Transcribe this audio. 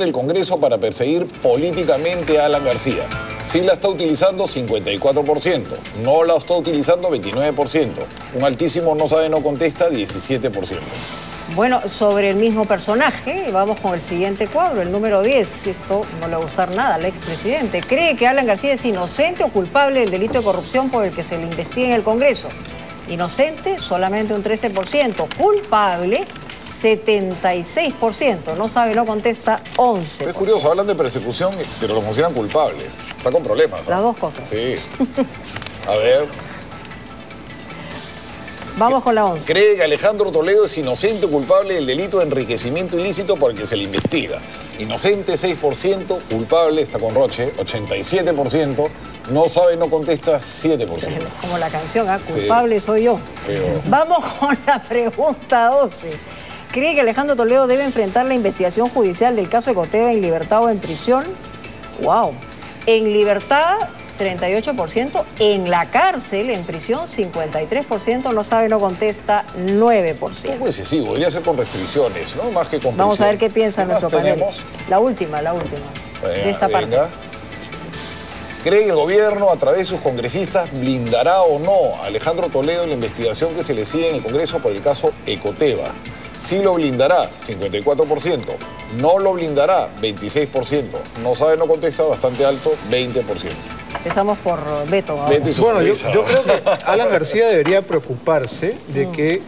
del Congreso para perseguir políticamente a Alan García. Sí la está utilizando 54%, no la está utilizando 29%, un altísimo no sabe, no contesta 17%. Bueno, sobre el mismo personaje, vamos con el siguiente cuadro, el número 10. Esto no le va a gustar nada al expresidente. Cree que Alan García es inocente o culpable del delito de corrupción por el que se le investiga en el Congreso. Inocente, solamente un 13%. Culpable, 76%. No sabe, no contesta, 11%. Es curioso, hablan de persecución, pero lo consideran culpable. Está con problemas. ¿no? Las dos cosas. Sí. A ver. Vamos con la 11. Cree que Alejandro Toledo es inocente o culpable del delito de enriquecimiento ilícito por el que se le investiga. Inocente 6%, culpable, está con Roche, 87%, no sabe, no contesta 7%. Como la canción, ¿ah? culpable soy yo. Vamos con la pregunta 12. ¿Cree que Alejandro Toledo debe enfrentar la investigación judicial del caso de Coteva en libertad o en prisión? ¡Wow! En libertad, 38%. En la cárcel, en prisión, 53%. No sabe, no contesta, 9%. poco excesivo, debería ser con restricciones, ¿no? Más que con Vamos a ver qué piensa ¿Qué nuestro panel. tenemos? La última, la última. Venga, de esta parte. ¿Cree que el gobierno, a través de sus congresistas, blindará o no a Alejandro Toledo en la investigación que se le sigue en el Congreso por el caso Ecoteva? Sí lo blindará, 54%. No lo blindará, 26%. No sabe, no contesta, bastante alto, 20%. Empezamos por Beto. ahora. Beto y su Bueno, yo, yo creo que Alan García debería preocuparse de que